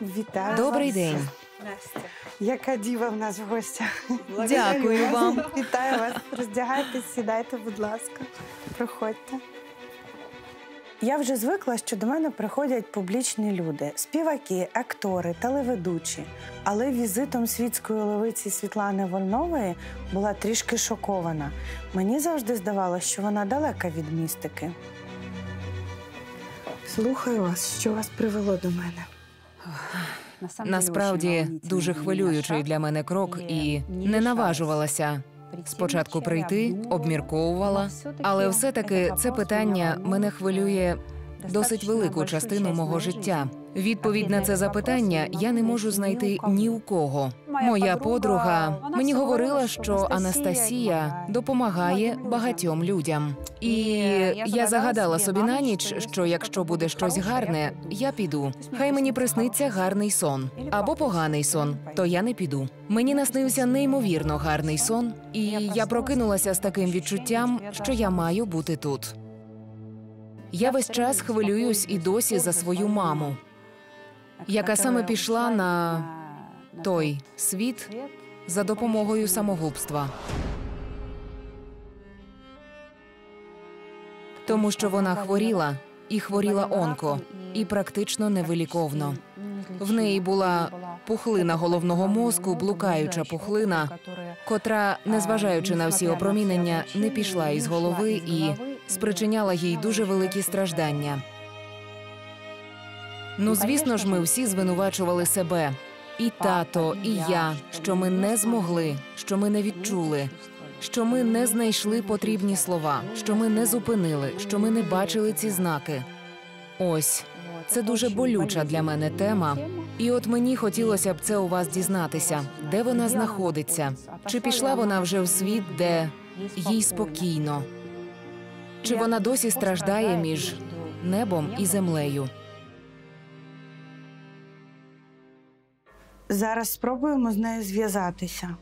Вітаю. Добрий вас. день. Настя. Яка діва в нас в гостях. Дякую вас. вам. Вітаю вас. Роздягайтесь, сідайте, будь ласка. Проходьте. Я вже звикла, що до мене приходять публічні люди: співаки, актори, телеведучі. Але візитом світської левиці Світлани Вольнової була трішки шокована. Мені завжди здавалося, що вона далека від містики. Слухаю вас, що вас привело до мене. Насправді дуже хвилюючий для мене крок, і не наважувалася. Спочатку прийти, обмірковувала, але все-таки це питання мене хвилює досить велику частину мого життя. Відповідь на це запитання я не можу знайти ні у кого. Моя подруга мені говорила, що Анастасія допомагає багатьом людям. І я загадала собі на ніч, що якщо буде щось гарне, я піду. Хай мені присниться гарний сон або поганий сон, то я не піду. Мені наснився неймовірно гарний сон, і я прокинулася з таким відчуттям, що я маю бути тут. Я весь час хвилююсь і досі за свою маму, яка саме пішла на той світ за допомогою самогубства. Тому що вона хворіла і хворіла онко, і практично невиліковно. В неї була пухлина головного мозку, блукаюча пухлина, котра, незважаючи на всі опромінення, не пішла із голови і спричиняла їй дуже великі страждання. Ну, звісно ж, ми всі звинувачували себе. І тато, і я, що ми не змогли, що ми не відчули, що ми не знайшли потрібні слова, що ми не зупинили, що ми не бачили ці знаки. Ось це дуже болюча для мене тема. І от мені хотілося б це у вас дізнатися, де вона знаходиться, чи пішла вона вже в світ, де їй спокійно, чи вона досі страждає між небом і землею. Зараз спробуємо з нею зв'язатися.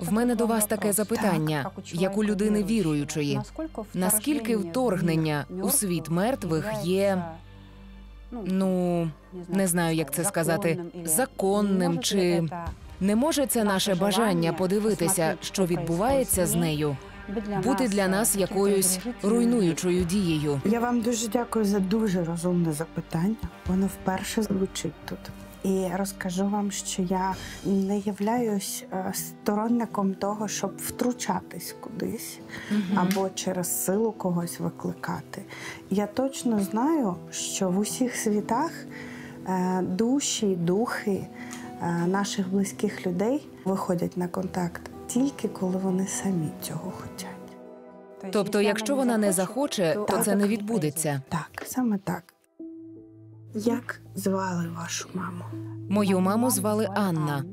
В мене до вас таке запитання, як у людини віруючої. Наскільки вторгнення у світ мертвих є, ну не знаю, як це сказати, законним чи не може це наше бажання подивитися, що відбувається з нею, бути для нас якоюсь руйнуючою дією. Я вам дуже дякую за дуже розумне запитання. Воно вперше звучить тут. І розкажу вам, що я не являюсь е, сторонником того, щоб втручатись кудись або через силу когось викликати. Я точно знаю, що в усіх світах е, душі, духи е, наших близьких людей виходять на контакт тільки коли вони самі цього хочуть. Тобто, якщо вона не захоче, то це не відбудеться. Так, саме так. Як звали вашу маму? Мою маму звали Анна.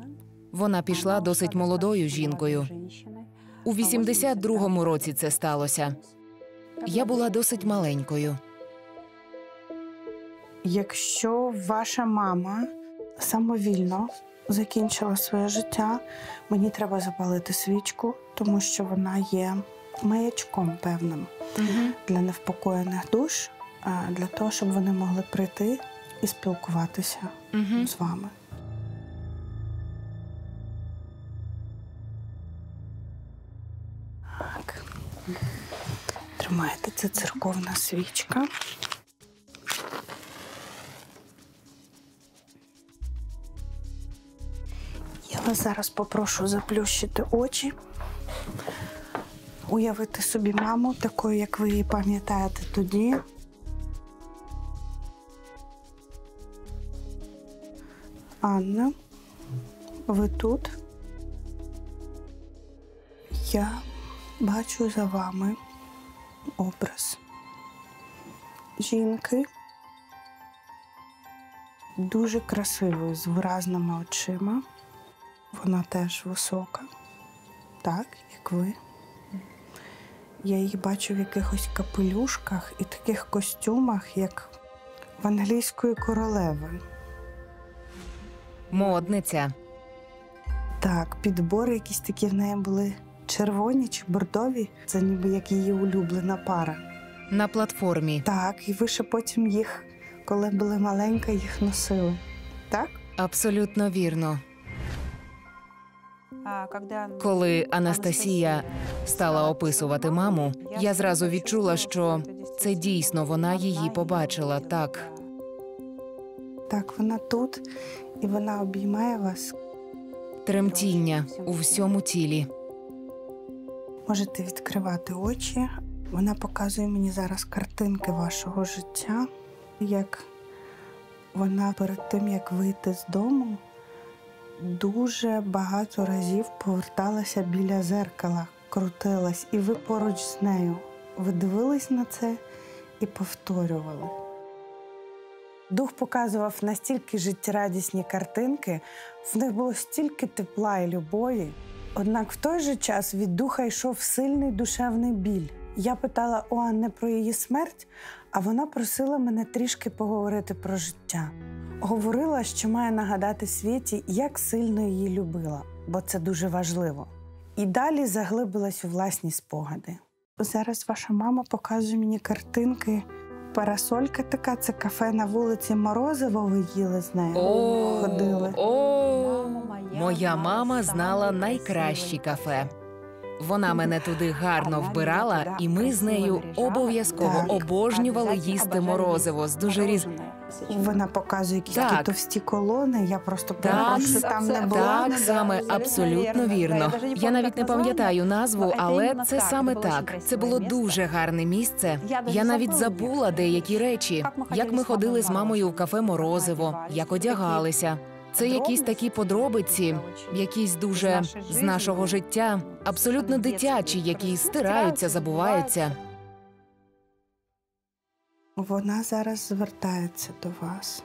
Вона пішла досить молодою жінкою. У 82-му році це сталося. Я була досить маленькою. Якщо ваша мама самовільно закінчила своє життя, мені треба запалити свічку, тому що вона є маячком певним для невпокоєних душ, для того, щоб вони могли прийти і спілкуватися Угу. з вами. Так. Тримайте, це церковна свічка. Я вас зараз попрошу заплющити очі, уявити собі маму, такою, як ви її пам'ятаєте тоді. Анна, ви тут? Я бачу за вами образ жінки дуже красивої, з виразними очима. Вона теж висока, так, як ви. Я їх бачу в якихось капелюшках і таких костюмах, як в англійської королеви. Модниця. Так, підбори якісь такі в неї були червоні чи бордові. Це ніби як її улюблена пара. На платформі. Так, і ви ще потім їх коли були маленька, їх носили. Так? Абсолютно вірно. Коли Анастасія стала описувати маму, я зразу відчула, що це дійсно вона її побачила. Так, Так, вона тут, і вона обіймає вас. тремтіння у всьому тілі. Можете відкривати очі. Вона показує мені зараз картинки вашого життя, як вона перед тим, як вийти з дому, дуже багато разів поверталася біля зеркала, крутилась, і ви поруч з нею. Ви дивились на це і повторювали. Дух показував настільки життєрадісні картинки, в них було стільки тепла і любові. Однак в той же час від духа йшов сильний душевний біль. Я питала у про її смерть, а вона просила мене трішки поговорити про життя. Говорила, що має нагадати світі, як сильно її любила, бо це дуже важливо. І далі заглибилась у власні спогади. Зараз ваша мама показує мені картинки. Парасолька така, це кафе на вулиці Морозово. Ви їли з нею. ходили. о, моя мама знала найкращі кафе. Вона мене туди гарно вбирала, і ми з нею обов'язково Так. обожнювали їсти морозиво з дуже різ... Вона показує якісь Так. такі товсті колони. Я просто Так, перепрошую, там не було. Так, саме абсолютно вірно. Я навіть не пам'ятаю назву, але це саме так. Це було дуже гарне місце. Я навіть забула деякі речі, як ми ходили з мамою в кафе Морозиво, як одягалися. Це якісь такі подробиці, якісь дуже з нашого життя, абсолютно дитячі, які стираються, забуваються. Вона зараз звертається до вас.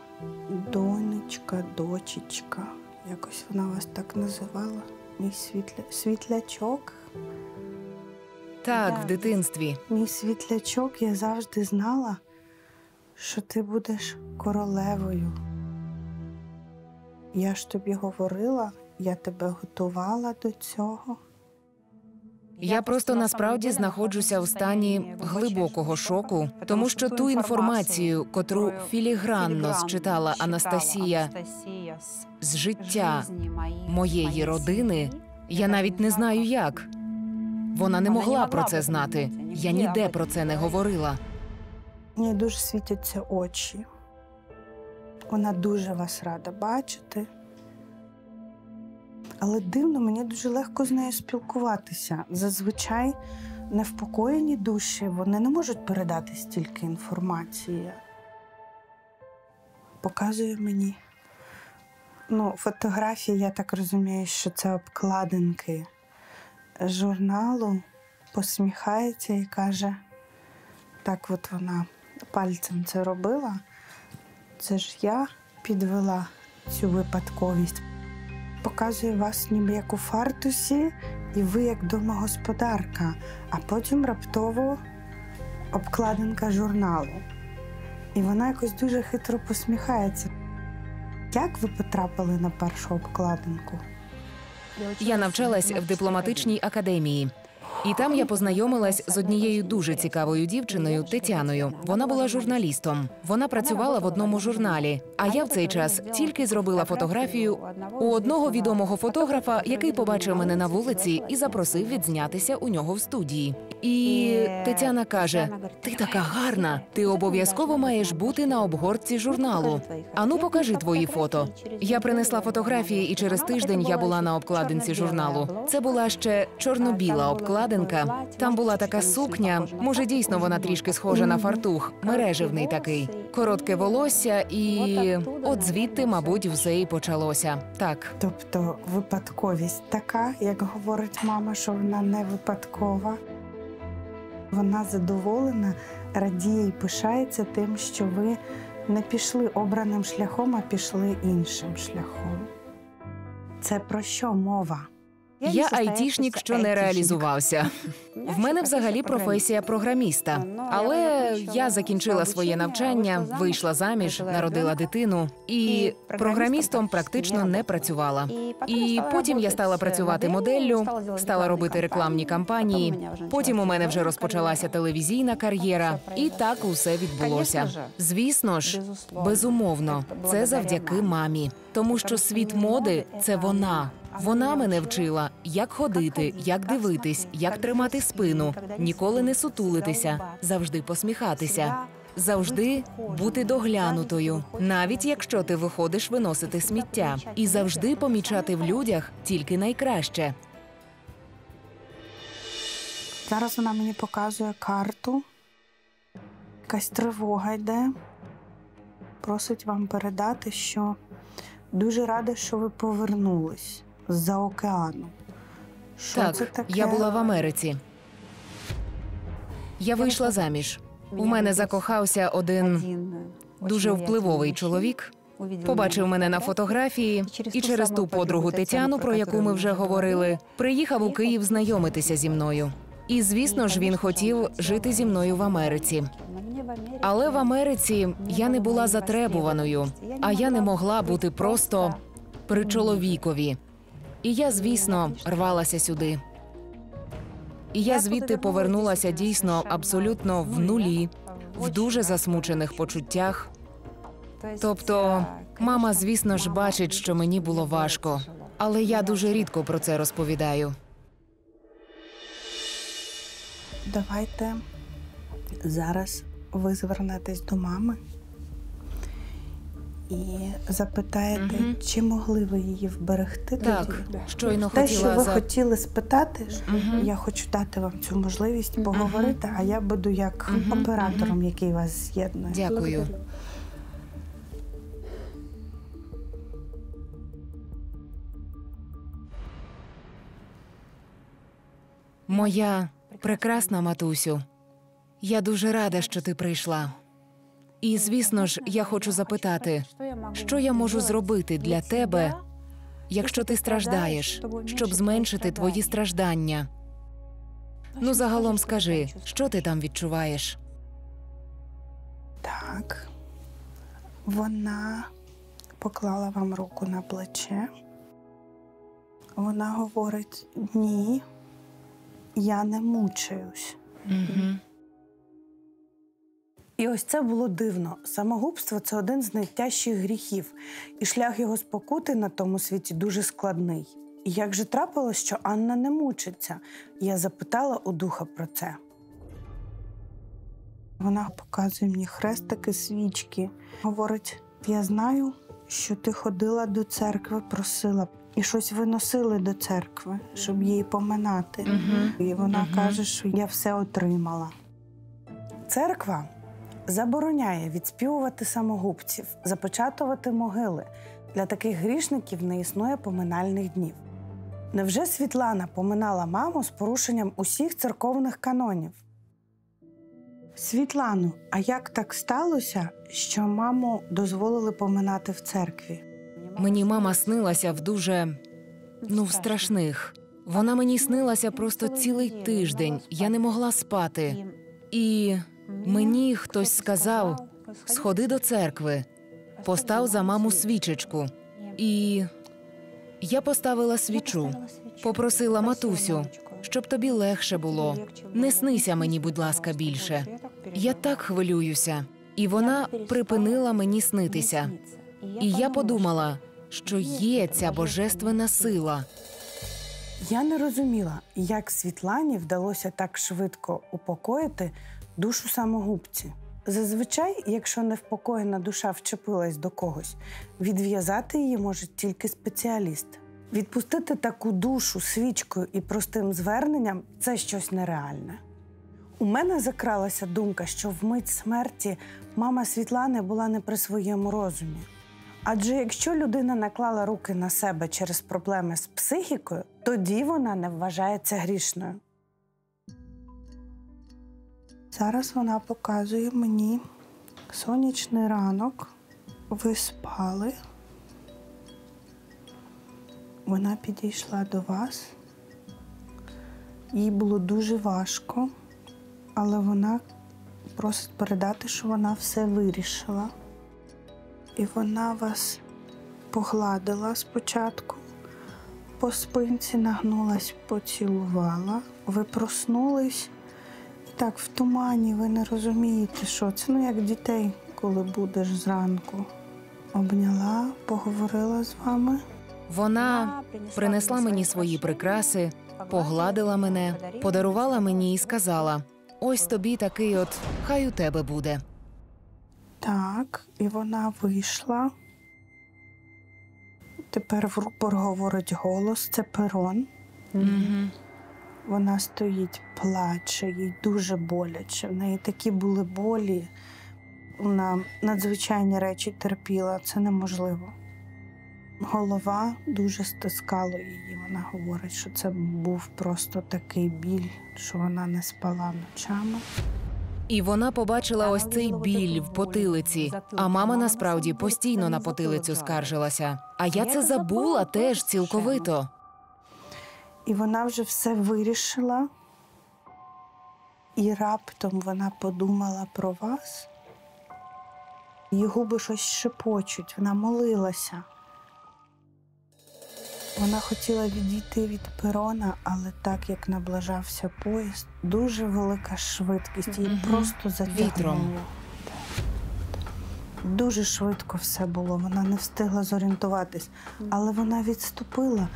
Донечка, дочечка. Якось вона вас так називала. Мій світля... світлячок. Так, в дитинстві. Мій світлячок, я завжди знала, що ти будеш королевою. Я ж тобі говорила, я тебе готувала до цього. Я просто насправді знаходжуся в стані глибокого шоку, тому що ту інформацію, котру філігранно зчитала Анастасія з життя моєї родини, я навіть не знаю як. Вона не могла про це знати. Я ніде про це не говорила. Мені дуже світяться очі. Вона дуже вас рада бачити. Але дивно, мені дуже легко з нею спілкуватися. Зазвичай невпокоєні душі вони не можуть передати стільки інформації. Показує мені. Ну, фотографії, я так розумію, що це обкладинки журналу, посміхається і каже: так от вона пальцем це робила. Це ж я підвела цю випадковість. Показує вас ніби як у фартусі, і ви як домогосподарка, а потім раптово обкладинка журналу. І вона якось дуже хитро посміхається. Як ви потрапили на першу обкладинку? Я навчалась в дипломатичній академії. І там я познайомилась з однією дуже цікавою дівчиною Тетяною. Вона була журналістом. Вона працювала в одному журналі. А я в цей час тільки зробила фотографію у одного відомого фотографа, який побачив мене на вулиці і запросив відзнятися у нього в студії. І Тетяна каже: Ти така гарна, ти обов'язково маєш бути на обгортці журналу. Ану, покажи твої фото. Я принесла фотографії, і через тиждень я була на обкладинці журналу. Це була ще чорно-біла обкладинка. Там була така сукня. Може, дійсно вона трішки схожа на фартух, мереживний такий, коротке волосся, і от звідти, мабуть, все і почалося. Так. Тобто випадковість така, як говорить мама, що вона не випадкова. Вона задоволена, радіє і пишається тим, що ви не пішли обраним шляхом, а пішли іншим шляхом. Це про що мова? Я айтішник, що не реалізувався. В мене взагалі професія програміста, але я закінчила своє навчання, вийшла заміж, народила дитину. І програмістом практично не працювала. І потім я стала працювати моделлю, стала робити рекламні кампанії. Потім у мене вже розпочалася телевізійна кар'єра, і так усе відбулося. Звісно ж, безумовно, це завдяки мамі, тому що світ моди це вона. Вона мене вчила, як ходити, як дивитись, як тримати спину, ніколи не сутулитися, завжди посміхатися, завжди бути доглянутою, навіть якщо ти виходиш виносити сміття, і завжди помічати в людях тільки найкраще. Зараз вона мені показує карту. Якась тривога йде. Просить вам передати, що дуже рада, що ви повернулись з-за океану. Що так, це таке? я була в Америці. Я вийшла заміж. У мене закохався один дуже впливовий чоловік. Побачив мене на фотографії і через ту подругу Тетяну, про яку ми вже говорили, приїхав у Київ знайомитися зі мною. І звісно ж, він хотів жити зі мною в Америці. Але в Америці я не була затребуваною, а я не могла бути просто при чоловікові. І я, звісно, рвалася сюди. І я звідти повернулася дійсно абсолютно в нулі, в дуже засмучених почуттях. Тобто, мама, звісно ж, бачить, що мені було важко, але я дуже рідко про це розповідаю. Давайте зараз ви звернетесь до мами і запитаєте, Мгм. чи могли ви її вберегти Так, тоді. щойно Те, що ви за хотіли спитати, Мгм. я хочу дати вам цю можливість поговорити, а я буду як оператором, який вас з'єднує. Дякую. Моя прекрасна матусю. Я дуже рада, що ти прийшла. І звісно ж, я хочу запитати, що я можу зробити для тебе, якщо ти страждаєш, щоб зменшити твої страждання. Ну, загалом скажи, що ти там відчуваєш? Так. Вона поклала вам руку на плече. Вона говорить: ні, я не мучаюсь. Угу. І ось це було дивно. Самогубство це один з найтяжчих гріхів, і шлях його спокути на тому світі дуже складний. І як же трапилось, що Анна не мучиться? Я запитала у духа про це. Вона показує мені хрестики, свічки. Говорить: я знаю, що ти ходила до церкви, просила і щось виносили до церкви, щоб її поминати. Угу. І вона Мгм. каже, що я все отримала. Церква забороняє відспівувати самогубців, запечатувати могили. Для таких грішників не існує поминальних днів. Невже Світлана поминала маму з порушенням усіх церковних канонів? Світлану, а як так сталося, що маму дозволили поминати в церкві? Мені мама снилася в дуже ну в страшних. Вона мені снилася просто цілий тиждень. Я не могла спати. І мені хтось сказав: сходи до церкви, постав за маму свічечку. І я поставила свічу, попросила матусю, щоб тобі легше було. Не снися мені, будь ласка, більше. Я так хвилююся. І вона припинила мені снитися. І я подумала, що є ця божественна сила. Я не розуміла, як Світлані вдалося так швидко упокоїти душу самогубці. Зазвичай, якщо невпокоєна душа вчепилась до когось, відв'язати її може тільки спеціаліст. Відпустити таку душу свічкою і простим зверненням це щось нереальне. У мене закралася думка, що в мить смерті мама Світлани була не при своєму розумі. Адже якщо людина наклала руки на себе через проблеми з психікою, тоді вона не вважається грішною. Зараз вона показує мені сонячний ранок. Ви спали. Вона підійшла до вас Їй було дуже важко, але вона просить передати, що вона все вирішила. І вона вас погладила спочатку, по спинці нагнулась, поцілувала. Ви проснулись так в тумані, ви не розумієте, що це. Ну, як дітей, коли будеш зранку. Обняла, поговорила з вами. Вона принесла мені свої прикраси, погладила мене, подарувала мені і сказала: ось тобі такий от, хай у тебе буде. Так, і вона вийшла. Тепер в рупор говорить голос, це перон. Угу. Вона стоїть, плаче, їй дуже боляче. В неї такі були болі. Вона надзвичайні речі терпіла, це неможливо. Голова дуже стискала її. Вона говорить, що це був просто такий біль, що вона не спала ночами. І вона побачила ось цей біль в потилиці. А мама насправді постійно на потилицю скаржилася. А я це забула теж цілковито. І вона вже все вирішила. І раптом вона подумала про вас. Її губи щось шепочуть, вона молилася. Вона хотіла відійти від перона, але так як наближався поїзд, дуже велика швидкість, її просто затягнуло. Дуже швидко все було, вона не встигла зорієнтуватись, але вона відступила,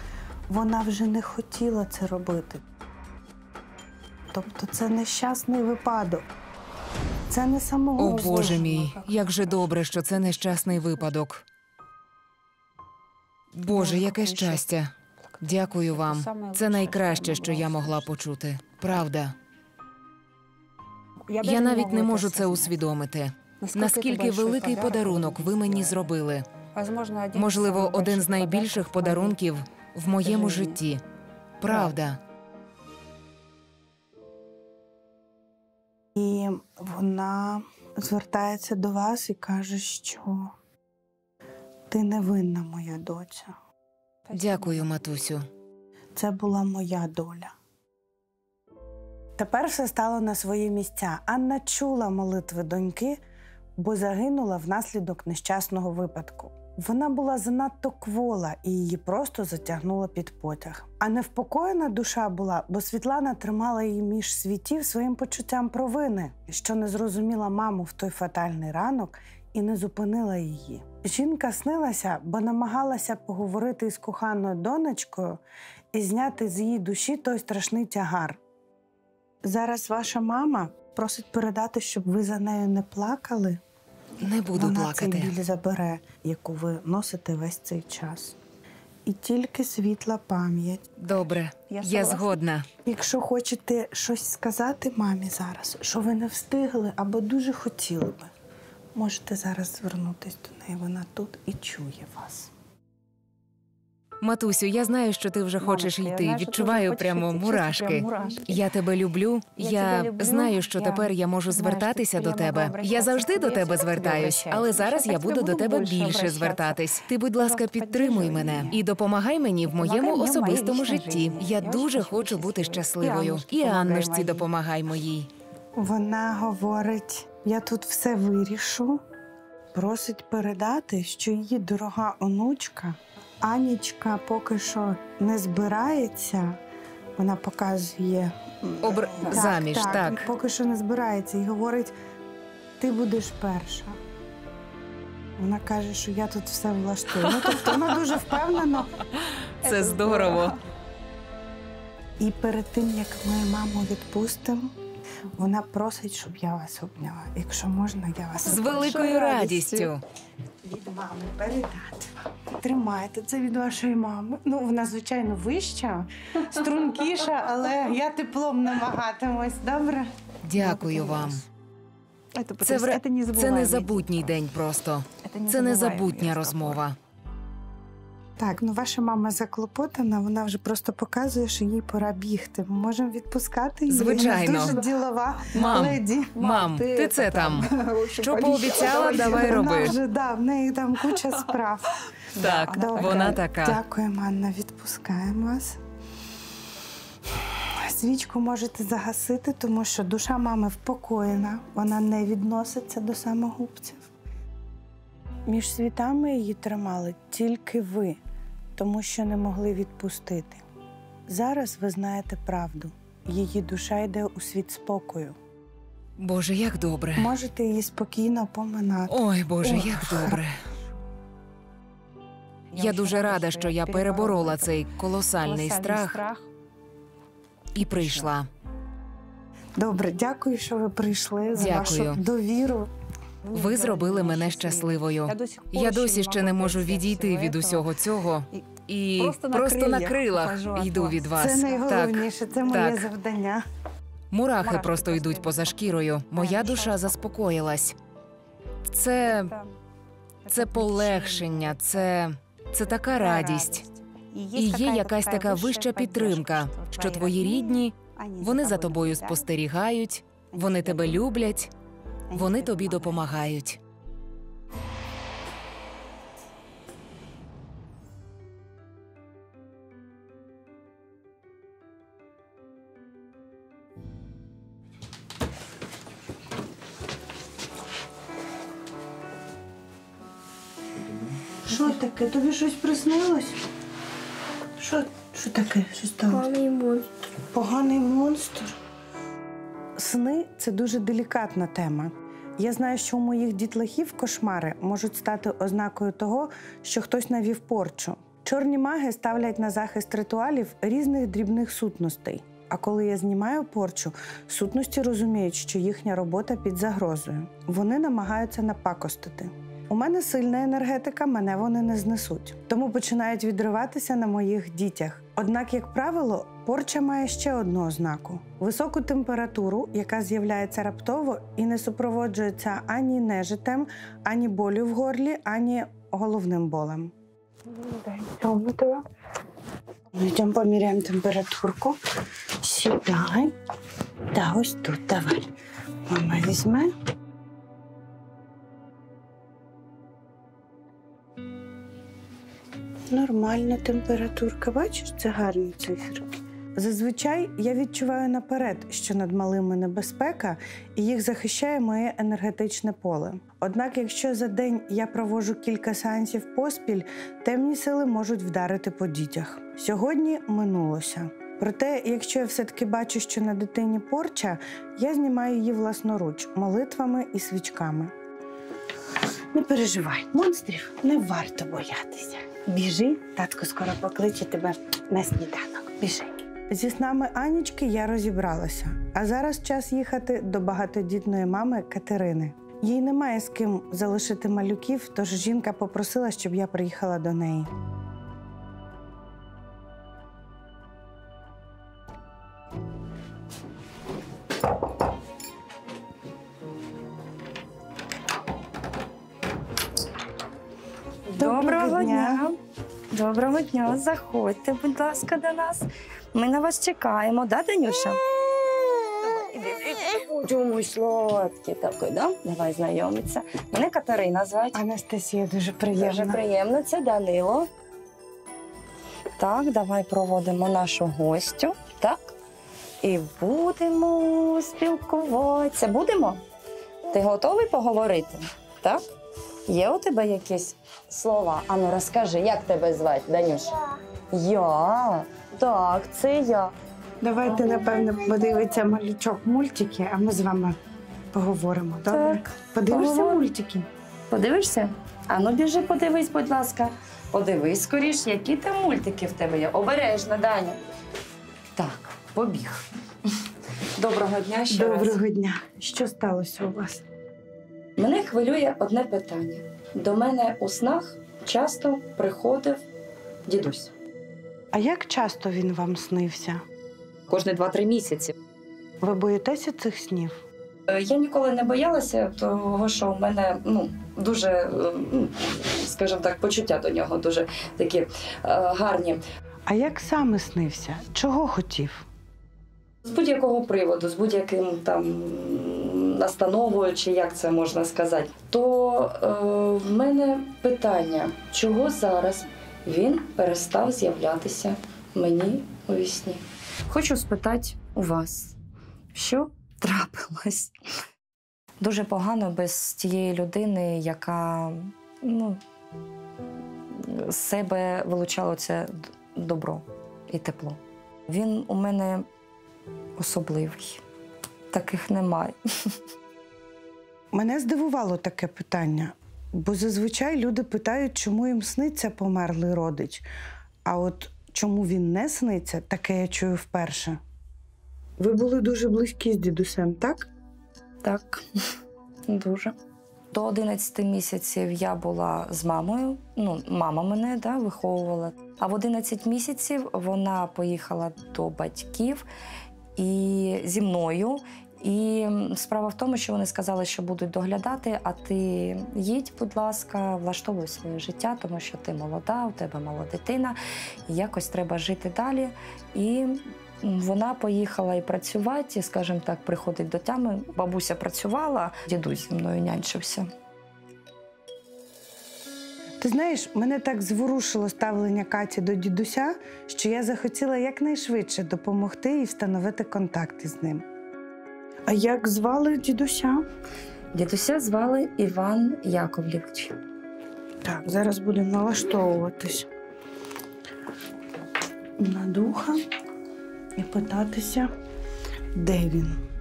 вона вже не хотіла це робити. Тобто це нещасний випадок. Це не О. Боже мій, як же добре, що це нещасний випадок. Боже, яке щастя. Дякую вам. Це найкраще, що я могла почути. Правда. Я навіть не можу це усвідомити. Наскільки великий подарунок ви мені зробили? Можливо, один з найбільших подарунків в моєму житті. Правда. І вона звертається до вас і каже, що ти невинна, моя доця. Дякую, матусю. Це була моя доля. Тепер все стало на свої місця. Анна чула молитви доньки, бо загинула внаслідок нещасного випадку. Вона була занадто квола і її просто затягнуло під потяг. А невпокоєна душа була, бо Світлана тримала її між світів своїм почуттям провини, що не зрозуміла маму в той фатальний ранок і не зупинила її. Жінка снилася, бо намагалася поговорити із коханою донечкою і зняти з її душі той страшний тягар. Зараз ваша мама просить передати, щоб ви за нею не плакали. Не буду Вона цей плакати. біль забере, яку ви носите весь цей час. І тільки світла пам'ять. Добре, Я я згодна. Якщо хочете щось сказати мамі зараз, що ви не встигли або дуже хотіли би, можете зараз звернутися до неї. Вона тут і чує вас. Матусю, я знаю, що ти вже хочеш Мамочка, йти. знаю, Відчуваю прямо мурашки. мурашки. Я тебе люблю. Я Я, тебе люблю. знаю, що Я тепер я можу звертатися до тебе. Я завжди до тебе звертаюсь, але зараз я буду до тебе більше звертатись. Ти, будь ласка, підтримуй мене і допомагай мені в моєму особистому житті. Я дуже хочу бути щасливою. І І Аннушці Аннушці допомагай моїй. Вона говорить: я тут все вирішу. Просить передати, що її дорога онучка Анічка поки що не збирається. Вона показує Обр... Заміж, так. Поки що не збирається і говорить: ти будеш перша. Вона каже, що я тут все влаштую. Ну, тобто вона дуже впевнено. Це здорово. І перед тим, як ми маму відпустимо, вона просить, щоб я вас обняла. Якщо можна, я вас З обняла. великою радістю. від мами передати вам. Тримайте це від вашої мами. Ну, вона, звичайно, вища, стрункіша, але я теплом намагатимусь. Добре? Дякую вам. Это, Це, потряс- вре- это незабываемый це незабутній день просто. день. Це незабываемый незабутня разговор. розмова. Так, ну ваша мама заклопотана, вона вже просто показує, що їй пора бігти. Ми можемо відпускати її. Звичайно. Вона Дуже ділова Мам, леді. Мам, ти це там. Що пообіцяла, давай Вона вже да, в неї там куча справ. Так, Добре. вона така. Дякуємо, Анна. Відпускаємо вас. свічку можете загасити, тому що душа мами впокоєна, вона не відноситься до самогубців. Між світами її тримали тільки ви, тому що не могли відпустити. Зараз ви знаєте правду. Її душа йде у світ спокою. Боже, як добре. Можете її спокійно поминати. Ой, Боже, Ох. як добре. Я дуже рада, що я переборола цей колосальний страх і прийшла. Добре, дякую, що ви прийшли за Дякую. вашу довіру. Ви зробили мене щасливою. Я досі ще не можу відійти від усього цього і Просто на просто, на на крилах йду від вас. Це найголовніше, це моє так. завдання. Мурахи Мурашки просто йдуть поза шкірою. Моя душа заспокоїлась. Це, це полегшення, це, це така радість. І є якась така вища підтримка, що твої рідні вони за тобою спостерігають, вони тебе люблять, вони тобі допомагають. Що таке? Тобі щось приснилось? Що, що таке? Що сталося? Поганий монстр. Поганий монстр. Сни це дуже делікатна тема. Я знаю, що у моїх дітлахів кошмари можуть стати ознакою того, що хтось навів порчу. Чорні маги ставлять на захист ритуалів різних дрібних сутностей. А коли я знімаю порчу, сутності розуміють, що їхня робота під загрозою. Вони намагаються напакостити. У мене сильна енергетика, мене вони не знесуть, тому починають відриватися на моїх дітях. Однак, як правило, порча має ще одну ознаку: високу температуру, яка з'являється раптово і не супроводжується ані нежитем, ані болю в горлі, ані головним болем. Йдемо поміряємо температурку. Сідай. Та ось тут давай. Мама візьме. Нормальна температурка, бачиш, це гарні цифри. Зазвичай я відчуваю наперед, що над малими небезпека, і їх захищає моє енергетичне поле. Однак, якщо за день я проводжу кілька сеансів поспіль, темні сили можуть вдарити по дітях. Сьогодні минулося. Проте, якщо я все-таки бачу, що на дитині порча, я знімаю її власноруч молитвами і свічками. Не переживай, монстрів не варто боятися. Біжи, татко скоро покличе тебе на сніданок. Біжи. Зі снами Анічки я розібралася. А зараз час їхати до багатодітної мами Катерини. Їй немає з ким залишити малюків, тож жінка попросила, щоб я приїхала до неї. Доброго дня. Заходьте, будь ласка, до нас. Ми на вас чекаємо, да, Данюша? Чому сладкий такий, да? Давай знайомитися. Мене Катерина звати. Анастасія дуже Дуже приємно, це Данило. Так, давай проводимо нашу гостю. Так. І будемо спілкуватися. Будемо? Ти готовий поговорити? Так? Є у тебе якісь слова? Ану, розкажи, як тебе звати, Данюш? Я. Так, це я. Давайте, напевно, подивиться малючок мультики, а ми з вами поговоримо. Добре? Так. Подивишся поговоримо. мультики? Подивишся? Ану, біжи, подивись, будь ласка. Подивись скоріш, які там мультики в тебе є. Обережно, Даня. Так, побіг. Доброго дня ще раз. Доброго дня. Що сталося у вас? Мене хвилює одне питання. До мене у снах часто приходив дідусь. А як часто він вам снився? Кожні 2-3 місяці. Ви боїтеся цих снів? Е, Я ніколи не боялася, того що в мене ну, дуже, е, скажімо так, почуття до нього дуже такі е, гарні. А як саме снився? Чого хотів? З будь-якого приводу, з будь-яким там настановою, чи як це можна сказати, то е, в мене питання, чого зараз він перестав з'являтися мені у вісні? Хочу спитати у вас, що трапилось? Дуже погано без тієї людини, яка ну, з себе вилучала це добро і тепло. Він у мене особливий. Таких немає. Мене здивувало таке питання, бо зазвичай люди питають, чому їм сниться померлий родич. А от чому він не сниться, таке я чую вперше. Ви були дуже близькі з дідусем, так? Так, дуже. До 11 місяців я була з мамою. Ну, мама мене да, виховувала. А в 11 місяців вона поїхала до батьків і зі мною. І справа в тому, що вони сказали, що будуть доглядати, а ти їдь, будь ласка, влаштовуй своє життя, тому що ти молода, у тебе мала дитина, і якось треба жити далі. І вона поїхала і працювати, і, скажімо так, приходить до тями. Бабуся працювала, дідусь зі мною нянчився. Ти знаєш, мене так зворушило ставлення Каті до дідуся, що я захотіла якнайшвидше допомогти і встановити контакт із ним. А як звали дідуся? Дідуся звали Іван Яковлівич. Так, зараз будемо налаштовуватись на духа і питатися, де він.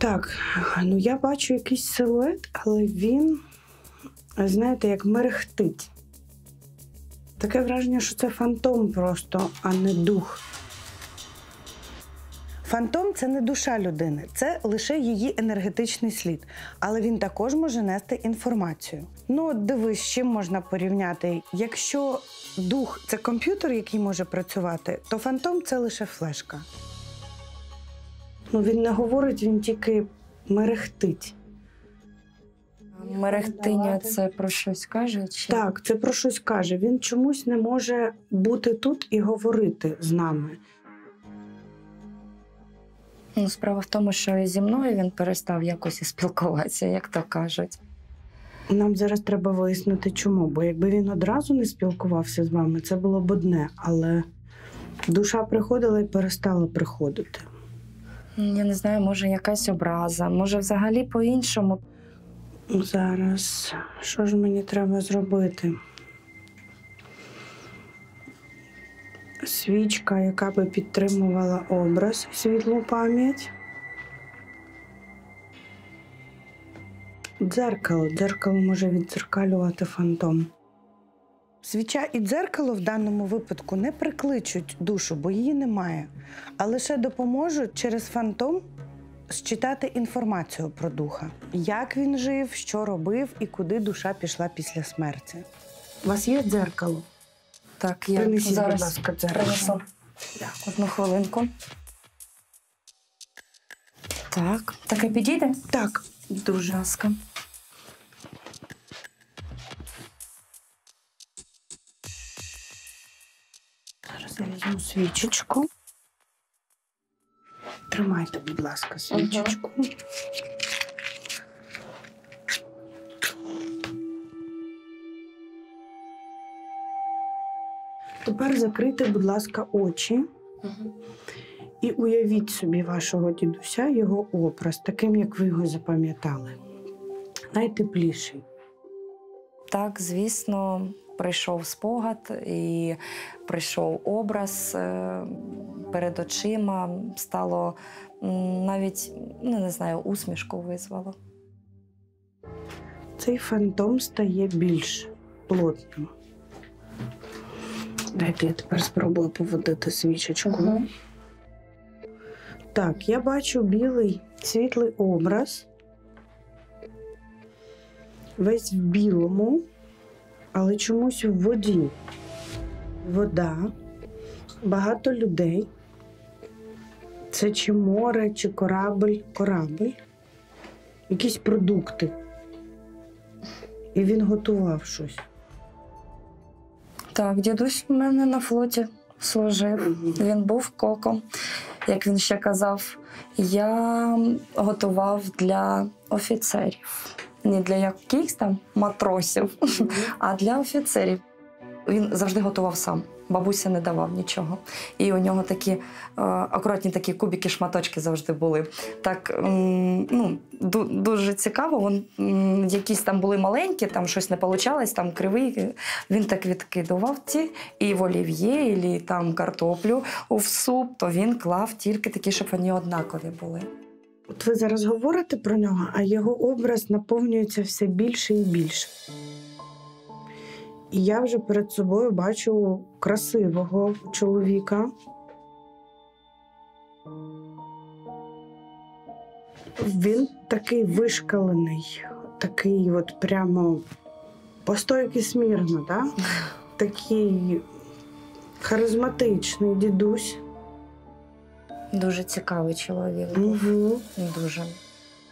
Так, ну я бачу якийсь силует, але він, знаєте, як мерехтить. Таке враження, що це фантом просто, а не дух. Фантом це не душа людини, це лише її енергетичний слід, але він також може нести інформацію. Ну, от дивись, з чим можна порівняти. Якщо дух це комп'ютер, який може працювати, то фантом це лише флешка. Ну, він не говорить, він тільки мерехтить. Мерехтиня це про щось каже? Чи? Так, це про щось каже. Він чомусь не може бути тут і говорити з нами. Ну, справа в тому, що і зі мною він перестав якось спілкуватися, як то кажуть. Нам зараз треба вияснити, чому. Бо якби він одразу не спілкувався з вами, це було б одне. Але душа приходила і перестала приходити. Я не знаю, може якась образа, може взагалі по-іншому. Зараз, що ж мені треба зробити? Свічка, яка би підтримувала образ світлу пам'ять. Дзеркало. Дзеркало може віддзеркалювати фантом. Свіча і дзеркало в даному випадку не прикличуть душу, бо її немає, а лише допоможуть через фантом считати інформацію про духа, як він жив, що робив і куди душа пішла після смерті. У вас є дзеркало? Так, я Принесіть, будь зараз ласка, дзеркало. принесу. Одну хвилинку. Так, таке підійде? Так, дуже. ласка. Зараз я візьму свічечку. Тримайте, будь ласка, свічечку. Тепер закрийте, будь ласка, очі і уявіть собі вашого дідуся, його образ, таким, як ви його запам'ятали. Найтепліший. Так, звісно, прийшов спогад і прийшов образ е, перед очима. Стало навіть ну, не знаю, усмішку визвало. цей фантом стає більш плотним. Дайте я тепер спробую поводити свічечку. Так, я бачу білий світлий образ. Весь в білому, але чомусь в воді. Вода, багато людей. Це чи море, чи корабль, корабль, якісь продукти. І він готував щось. Так, дідусь у мене на флоті служив. Він був коком, як він ще казав. Я готував для офіцерів. Не для якихось там матросів, а для офіцерів. Він завжди готував сам. Бабуся не давав нічого. І у нього такі е, акуратні такі кубики, шматочки завжди були. Так м, ну, ду- дуже цікаво. Вон, м, якісь там були маленькі, там щось не вийшло, там кривий. Він так відкидував ті, і в олів'є, і там картоплю в суп, то він клав тільки такі, щоб вони однакові були. От ви зараз говорите про нього, а його образ наповнюється все більше і більше. І я вже перед собою бачу красивого чоловіка. Він такий вишкалений, такий от прямо по стойки смірно, да? такий харизматичний дідусь. Дуже цікавий чоловік. Угу. Дуже.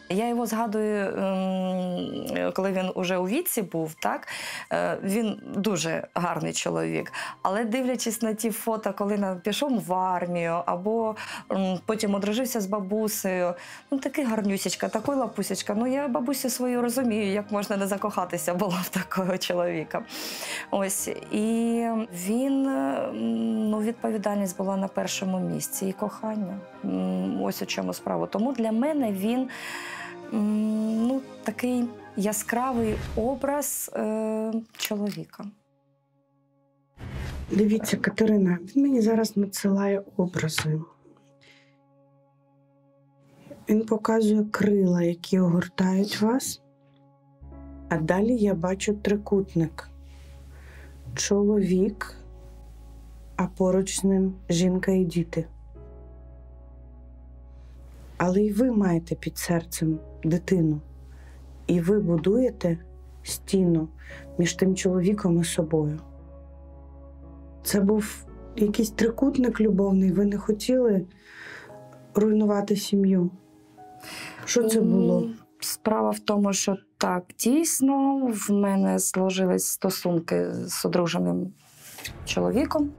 Я його згадую, ем, коли він уже у віці був, так Е, він дуже гарний чоловік. Але дивлячись на ті фото, коли пішов в армію, або потім одружився з бабусею, ну такий гарнюсечка, такий лапусечка. Ну я бабусю свою розумію, як можна не закохатися було в такого чоловіка. Ось і він ну, відповідальність була на першому місці і кохання. Ось у чому справа. Тому для мене він ну, такий яскравий образ е, чоловіка. Дивіться, Катерина, він мені зараз надсилає образи. Він показує крила, які огортають вас. А далі я бачу трикутник. Чоловік, а поруч з ним жінка і діти. Але і ви маєте під серцем дитину. І ви будуєте стіну між тим чоловіком і собою. Це був якийсь трикутник любовний. Ви не хотіли руйнувати сім'ю. Що це було? Справа в тому, що так, дійсно, в мене сложились стосунки з одруженим чоловіком.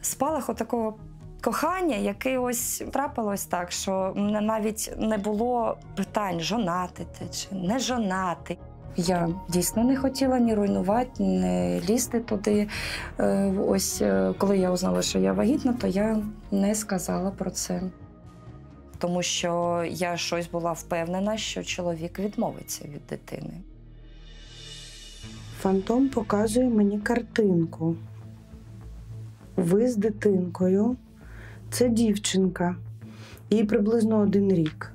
Спалах отакого кохання, яке ось трапилось так, що навіть не було питань, жонати ти чи не жонати. Я дійсно не хотіла ні руйнувати, ні лізти туди. Е, Ось е, коли я узнала, що я вагітна, то я не сказала про це тому що я щось була впевнена, що чоловік відмовиться від дитини. Фантом показує мені картинку. Ви з дитинкою. Це дівчинка. Їй приблизно один рік.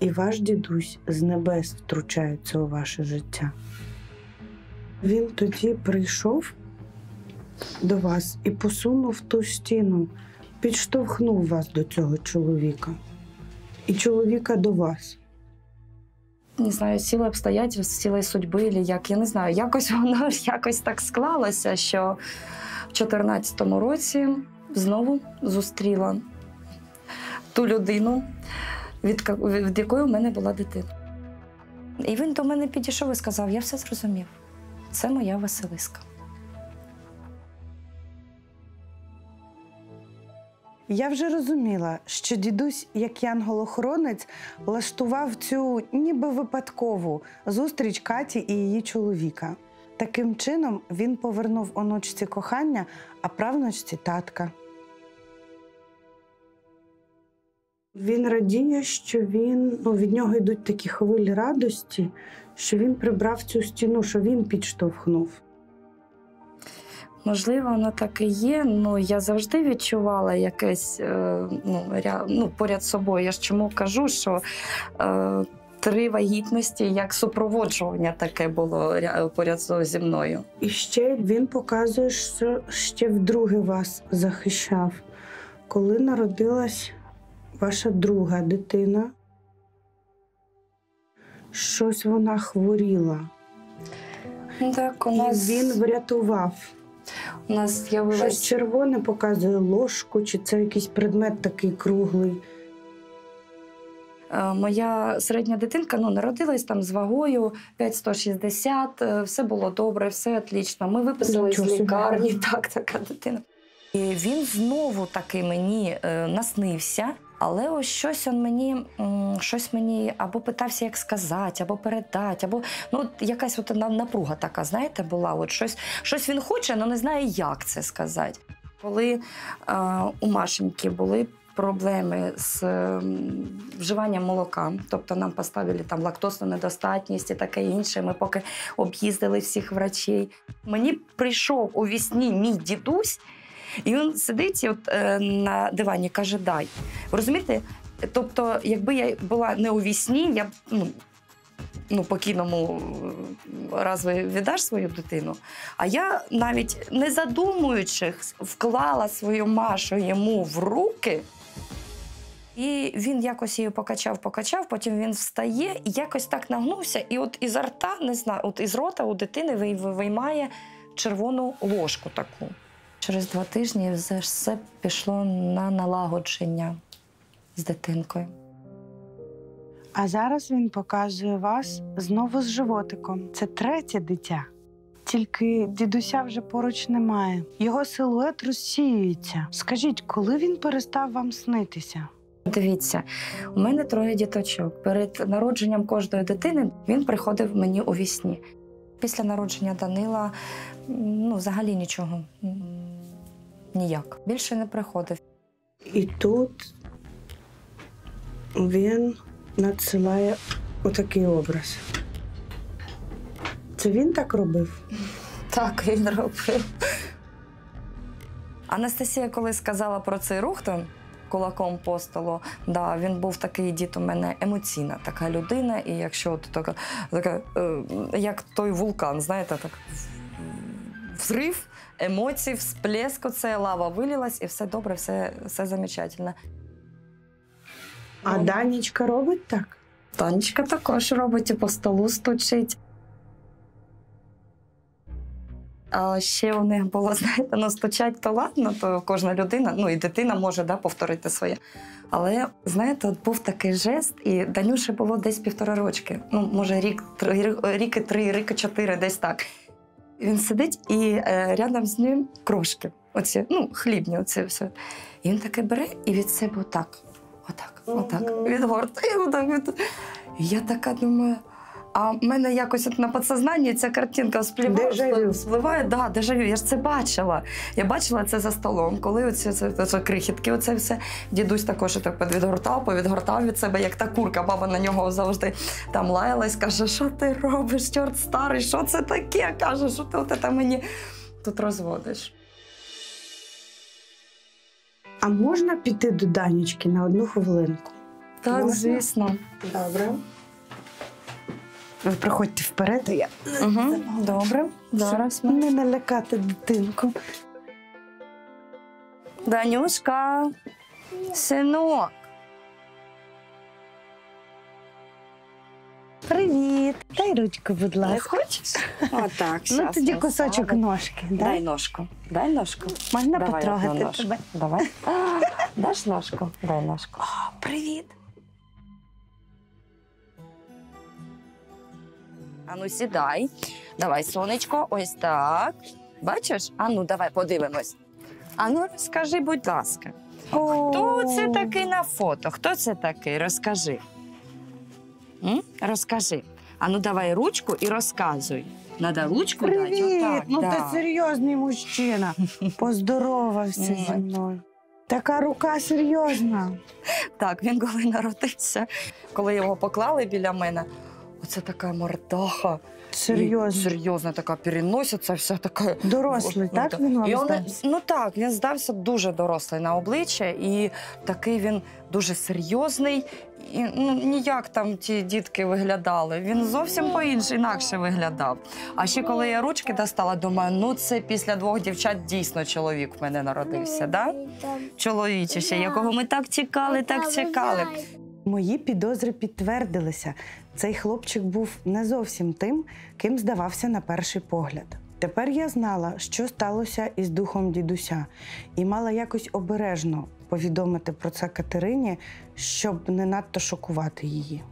І ваш дідусь з небес втручається у ваше життя. Він тоді прийшов до вас і посунув ту стіну, підштовхнув вас до цього чоловіка. І чоловіка до вас. Не знаю, сіли обстоятельств, сіли судьби, як я не знаю. Якось воно якось так склалося, що 2014 році знову зустріла ту людину, від, від якої в мене була дитина. І він до мене підійшов і сказав: Я все зрозумів. Це моя Василиска. Я вже розуміла, що дідусь, як янгол-охоронець, влаштував цю ніби випадкову зустріч Каті і її чоловіка. Таким чином він повернув онучці кохання, а правнучці татка. Він радіє, що він ну, від нього йдуть такі хвилі радості, що він прибрав цю стіну, що він підштовхнув. Можливо, воно так і є. Ну я завжди відчувала якесь е, ну, ря... ну, поряд з собою. Я ж чому кажу, що е, три вагітності як супроводжування таке було ря- поряд зі мною. І ще він показує, що ще вдруге вас захищав. Коли народилась ваша друга дитина, щось вона хворіла. Так, у І він врятував. у нас Щось червоне показує ложку, чи це якийсь предмет такий круглий. Е, Моя середня дитинка ну, народилась там з вагою 5,160, е, все було добре, все отлично. Ми виписали з лікарні, так, така дитина. І він знову таки мені е, наснився. Але ось щось он мені, щось мені або питався, як сказати, або передати, або ну от якась от напруга така, знаєте, була. От щось, щось він хоче, але не знає, як це сказати. Коли е, у Машеньки були проблеми з ем, вживанням молока, тобто нам поставили там лактозну недостатність і таке інше. Ми поки об'їздили всіх врачей. Мені прийшов у вісні мій дідусь, і він сидить і от, е, на дивані, каже: дай. Розумієте? Тобто, якби я була не у вісні, я б ну, ну, покійному е, разве віддаш свою дитину. А я навіть не задумуючись, вклала свою Машу йому в руки. І він якось її покачав, покачав, потім він встає і якось так нагнувся. І от із рта, не знаю, от із рота у дитини виймає червону ложку таку. Через два тижні все, пішло на налагодження з дитинкою. А зараз він показує вас знову з животиком. Це третє дитя. Тільки дідуся вже поруч немає. Його силует розсіюється. Скажіть, коли він перестав вам снитися? Дивіться, у мене троє діточок. Перед народженням кожної дитини він приходив мені у вісні. Після народження Данила ну, взагалі нічого. Ніяк. Більше не приходив. І тут він надсилає отакий образ. Це він так робив? Так він робив. Анастасія, коли сказала про цей рух там кулаком по столу, да, він був такий дід у мене емоційна така людина, і якщо от така, така е, як той вулкан, знаєте, так взрив емоцій, всплеск, оце лава вилілась, і все добре, все, все замечательно. А Данічка робить так? Танечка також робить і по столу стучить. А ще у них було, знаєте, ну стучать то ладно, то кожна людина, ну і дитина може да, повторити своє. Але знаєте, от був такий жест, і Данюші було десь півтора рочки. Ну, може, рік, три, ріки три, ріки чотири, десь так. Він сидить і е, рядом з ним крошки. Оці, ну, хлібні, оці все. І він таке бере і від себе отак, отак, отак, відгортає, отак. Від... І я така думаю. А в мене якось от на підсознанні ця картинка спливає, спливає, да, дежавю. Я ж це бачила. Я бачила це за столом, коли оці це, це, це крихітки, оце все. Дідусь також так відгортав, повідгортав від себе, як та курка. Баба на нього завжди там лаялась, каже, що ти робиш, чорт старий, що це таке? Каже, що ти от це мені тут розводиш. А можна піти до Данічки на одну хвилинку? Так, Можна? звісно. Добре. Ви приходьте вперед, а я Угу. Добре, зараз ми. не налякати дитинку. Данюшка, синок. Привіт! Дай ручку, будь ласка. хочеш? Отак. Ну тоді кусочок ножки. Дай Да? ножку. Дай ножку. Можна Давай потрогати ножку. тебе? Давай. Даш ножку? Дай ножку. О, привіт! Ану, сідай. Давай, сонечко, ось так. Бачиш? Ану, давай подивимось. Ану, розкажи, будь ласка. Хто це такий на фото? Хто це такий? Розкажи. М? Розкажи. Ану, давай ручку і розказуй. Надо ручку дати. Привіт! Отак, ну да. ти серйозний мужчина. Поздоровався зі мною. Така рука серйозна. Так, він коли народився, коли його поклали біля мене, оце така мордаха. Серйозно. І серйозна така переносиця, вся така. Дорослий, Ну, так він вам І здався? ну так, він здався дуже дорослий на обличчя, і такий він дуже серйозний. І, ну, ніяк там ті дітки виглядали. Він зовсім по-інше інакше виглядав. А ще коли я ручки достала, думаю, ну це після двох дівчат дійсно чоловік в мене народився, да? Чоловіче ще, якого ми так чекали, так чекали. Мої підозри підтвердилися. Цей хлопчик був не зовсім тим, ким здавався на перший погляд. Тепер я знала, що сталося із духом дідуся, і мала якось обережно повідомити про це Катерині, щоб не надто шокувати її.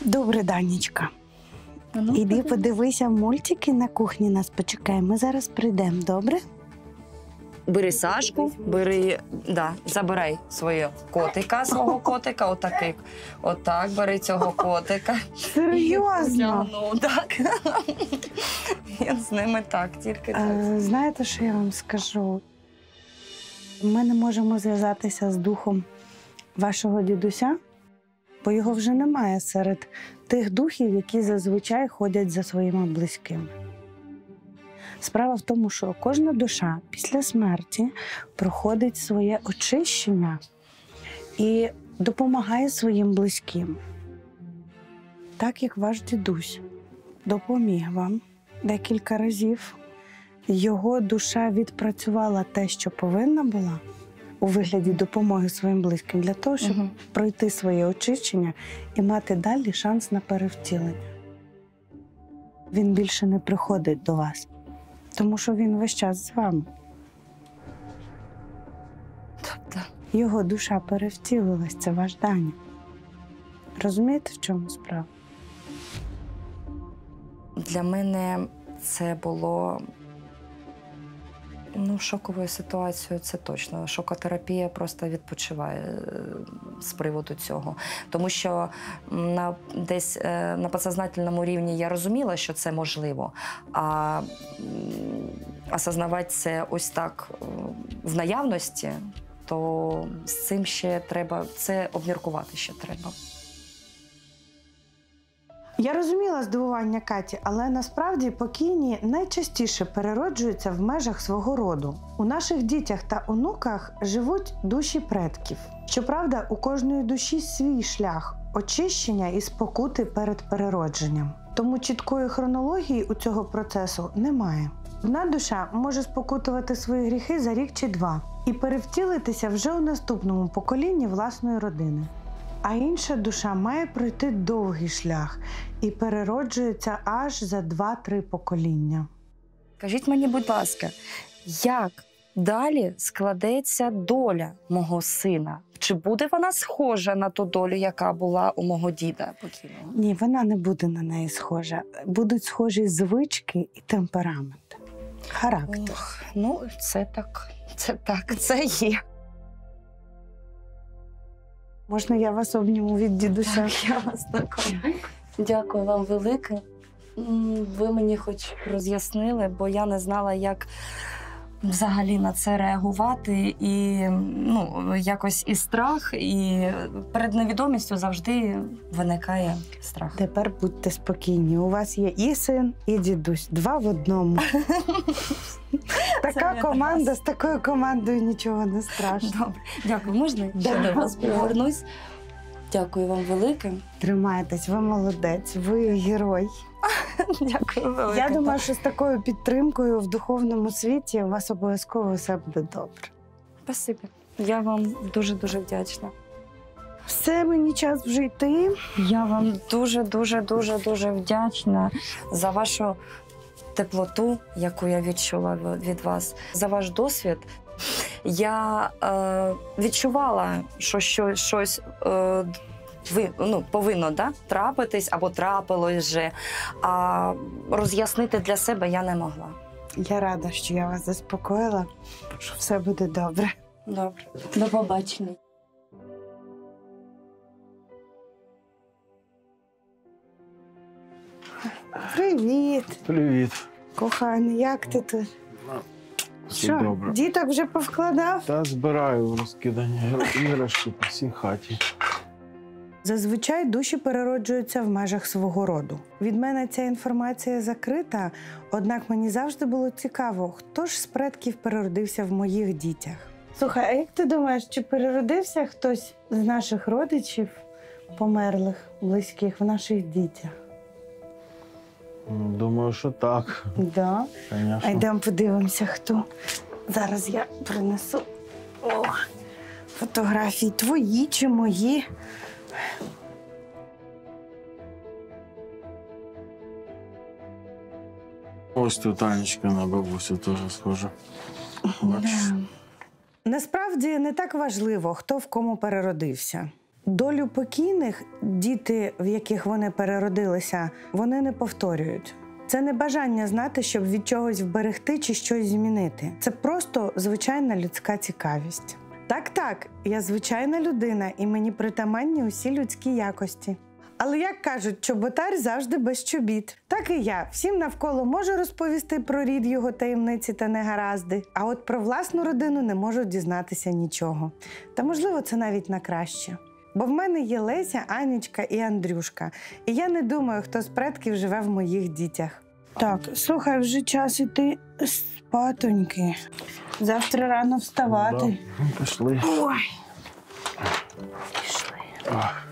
Добре, Данічка. Іди подивися мультики на кухні, нас почекає. Ми зараз прийдемо, добре? Бери Сашку, бери, да, забирай свого котика, свого котика, отакий. Отак, бери цього котика. Серйозно? Ну, так. Він з ними так, тільки так. Е, Знаєте, що я вам скажу? Ми не можемо зв'язатися з духом вашого дідуся, бо його вже немає серед тих духів, які зазвичай ходять за своїми близькими. Справа в тому, що кожна душа після смерті проходить своє очищення і допомагає своїм близьким. Так як ваш дідусь допоміг вам декілька разів його душа відпрацювала те, що повинна була у вигляді допомоги своїм близьким, для того, щоб Мгм. пройти своє очищення і мати далі шанс на перевтілення. Він більше не приходить до вас, тому що він весь час з вами. Тобто, Його душа перевтілилась, це ваш Даня. Розумієте, в чому справа? для мене це було ну, шоковою ситуацією, це точно. Шокотерапія просто відпочиває е, з приводу цього. Тому що на, десь е, на підсознательному рівні я розуміла, що це можливо. А осознавати це ось так е, в наявності, то з цим ще треба це обміркувати ще треба. Я розуміла здивування Каті, але насправді покійні найчастіше перероджуються в межах свого роду. У наших дітях та онуках живуть душі предків. Щоправда, у кожної душі свій шлях очищення і спокути перед переродженням. Тому чіткої хронології у цього процесу немає. Одна душа може спокутувати свої гріхи за рік чи два і перевтілитися вже у наступному поколінні власної родини. А інша душа має пройти довгий шлях і перероджується аж за 2-3 покоління. Кажіть мені, будь ласка, як далі складеться доля мого сина? Чи буде вона схожа на ту долю, яка була у мого діда покійного? Ні, вона не буде на неї схожа. Будуть схожі звички і темперамент. Характер. Ох, ну, це так, це так, це є. Можна я вас обніму від дідуся? Я вас також. Дякую вам велике. Ви мені хоч роз'яснили, бо я не знала, як взагалі на це реагувати. І ну, якось і страх, і перед невідомістю завжди виникає страх. Тепер будьте спокійні. У вас є і син, і дідусь. Два в одному. Така команда з такою командою нічого не страшно. Добре, дякую. Можна ще до вас повернусь? Дякую вам велике. Тримайтесь, ви молодець, ви герой. Дякую велике. Я думаю, що з такою підтримкою в духовному світі у вас обов'язково все буде добре. Спасибі. Я вам дуже дуже вдячна. Все, мені час вже йти. Я вам дуже, дуже, дуже, дуже вдячна за вашу теплоту, яку я відчула від вас, за ваш досвід. Я е, відчувала, що щось, щось е, ви, ну, повинно да, трапитись або трапилось вже, а роз'яснити для себе я не могла. Я рада, що я вас заспокоїла, що все буде добре. Добре, до побачення. Привіт, Привіт. коханий, як ти тут? Все Що, добре. діток вже повкладав? Та збираю розкидані іграшки по всій хаті. Зазвичай душі перероджуються в межах свого роду. Від мене ця інформація закрита, однак мені завжди було цікаво, хто ж з предків переродився в моїх дітях. Слухай, а як ти думаєш, чи переродився хтось з наших родичів, померлих, близьких в наших дітях? Думаю, що так. Да. А Звісно. йдемо подивимося, хто. Зараз я принесу О, фотографії твої чи мої. Ось тут Анечка на бабусю теж схожа. Бачиш? Насправді не так важливо, хто в кому переродився. Долю покійних діти, в яких вони переродилися, вони не повторюють. Це не бажання знати, щоб від чогось вберегти чи щось змінити. Це просто звичайна людська цікавість. Так, так, я звичайна людина, і мені притаманні усі людські якості. Але як кажуть, чоботар завжди без чобіт. Так і я всім навколо можу розповісти про рід його таємниці та негаразди, а от про власну родину не можу дізнатися нічого. Та можливо, це навіть на краще. Бо в мене є Леся, Анічка і Андрюшка, і я не думаю, хто з предків живе в моїх дітях. Так, слухай, вже час іти спатоньки. Завтра рано вставати. Да. Пішли. Ой. Ах.